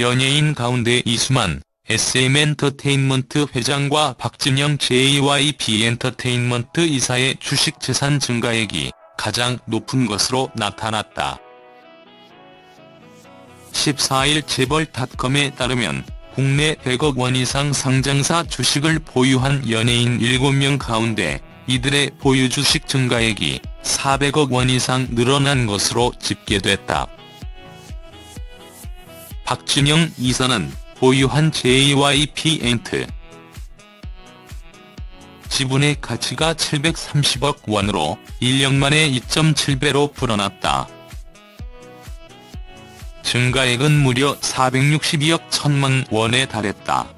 연예인 가운데 이수만 SM엔터테인먼트 회장과 박진영 JYP엔터테인먼트 이사의 주식 재산 증가액이 가장 높은 것으로 나타났다. 14일 재벌닷컴에 따르면 국내 100억 원 이상 상장사 주식을 보유한 연예인 7명 가운데 이들의 보유 주식 증가액이 400억 원 이상 늘어난 것으로 집계됐다. 박진영 이사는 보유한 JYP엔트 지분의 가치가 730억 원으로 1년 만에 2.7배로 불어났다. 증가액은 무려 462억 천만 원에 달했다.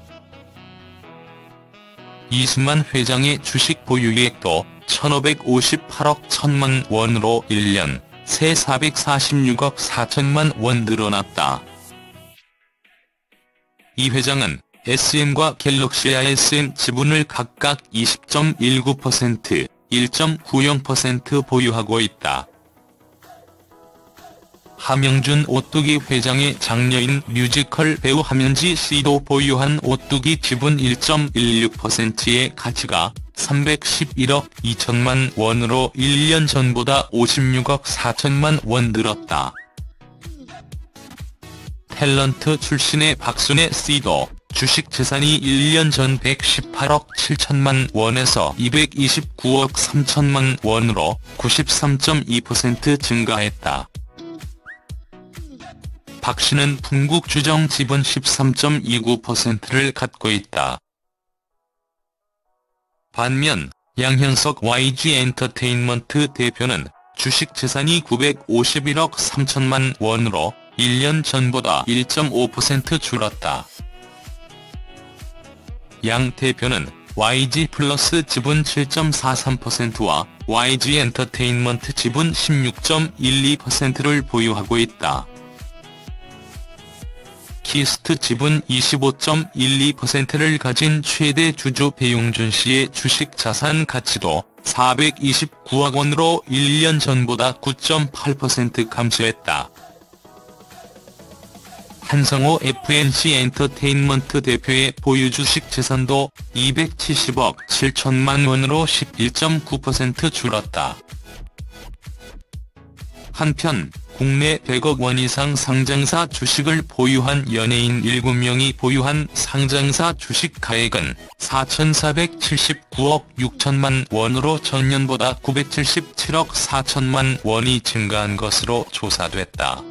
이수만 회장의 주식 보유액도 1558억 천만 원으로 1년 새 446억 4천만 원 늘어났다. 이 회장은 SM과 갤럭시와 SM 지분을 각각 20.19%, 1.90% 보유하고 있다. 하명준 오뚜기 회장의 장녀인 뮤지컬 배우 하면지 씨도 보유한 오뚜기 지분 1.16%의 가치가 311억 2천만 원으로 1년 전보다 56억 4천만 원 늘었다. 탤런트 출신의 박순애 씨도 주식 재산이 1년 전 118억 7천만 원에서 229억 3천만 원으로 93.2% 증가했다. 박 씨는 풍국 주정 지분 13.29%를 갖고 있다. 반면 양현석 YG엔터테인먼트 대표는 주식 재산이 951억 3천만 원으로 1년 전보다 1.5% 줄었다. 양 대표는 YG 플러스 지분 7.43%와 YG 엔터테인먼트 지분 16.12%를 보유하고 있다. 키이스트 지분 25.12%를 가진 최대 주주 배용준 씨의 주식 자산 가치도 429억 원으로 1년 전보다 9.8% 감소했다. 한성호 FNC 엔터테인먼트 대표의 보유 주식 재산도 270억 7천만 원으로 11.9% 줄었다. 한편 국내 100억 원 이상 상장사 주식을 보유한 연예인 7명이 보유한 상장사 주식 가액은 4,479억 6천만 원으로 전년보다 977억 4천만 원이 증가한 것으로 조사됐다.